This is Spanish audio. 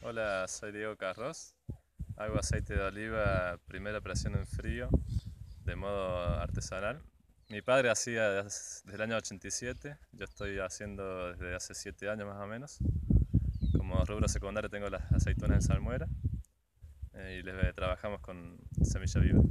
Hola, soy Diego Carros. Hago aceite de oliva, primera operación en frío, de modo artesanal. Mi padre hacía desde el año 87, yo estoy haciendo desde hace 7 años más o menos. Como rubro secundario tengo las aceitunas en salmuera eh, y les trabajamos con semilla viva.